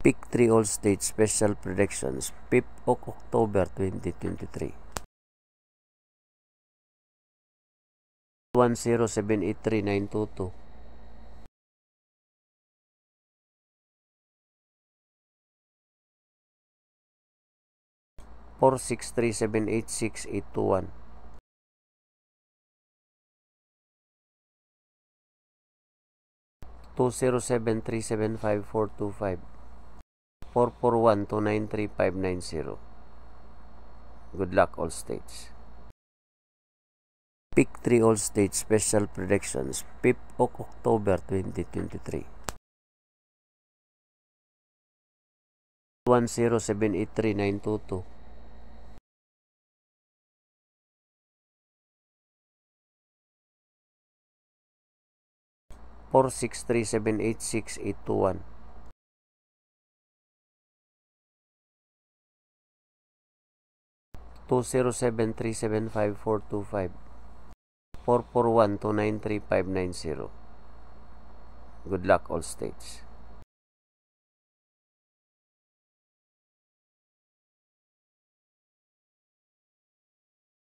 Pick 3 All-State Special Predictions 5th of October 2023 1078392 four six three seven eight six eight two one. two zero seven three seven five four two five 0941-293-590. Good luck all states. Pick 3 All State Special Predictions 5th of October 2023 1078392 46378681 two one two zero seven three seven five four two five four four one two nine three five nine zero. Good luck all states.